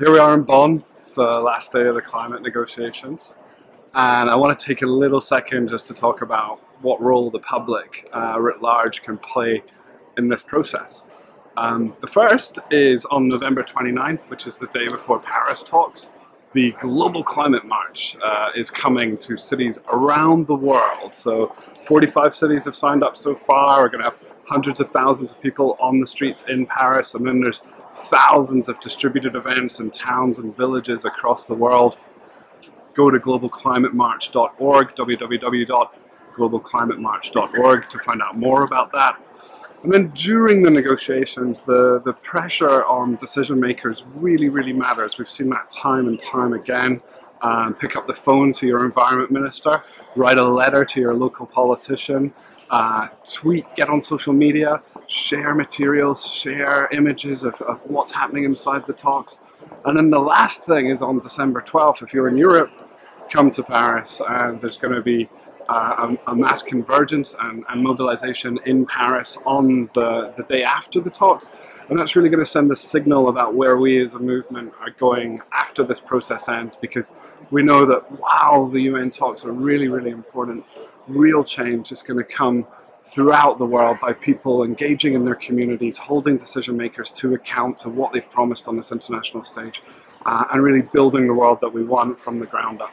here we are in Bonn. It's the last day of the climate negotiations. And I want to take a little second just to talk about what role the public uh, writ large can play in this process. Um, the first is on November 29th, which is the day before Paris talks. The Global Climate March uh, is coming to cities around the world. So 45 cities have signed up so far. We're going to have hundreds of thousands of people on the streets in Paris, and then there's thousands of distributed events in towns and villages across the world. Go to globalclimatemarch.org, www.globalclimatemarch.org to find out more about that. And then during the negotiations, the, the pressure on decision makers really, really matters. We've seen that time and time again. Um, pick up the phone to your environment minister, write a letter to your local politician, uh, tweet, get on social media, share materials, share images of, of what's happening inside the talks. And then the last thing is on December 12th, if you're in Europe, come to Paris and there's going to be a, a, mass convergence and, and, mobilization in Paris on the, the day after the talks. And that's really going to send a signal about where we as a movement are going after this process ends because we know that while the UN talks are really, really important, real change is going to come throughout the world by people engaging in their communities, holding decision makers to account to what they've promised on this international stage, uh, and really building the world that we want from the ground up.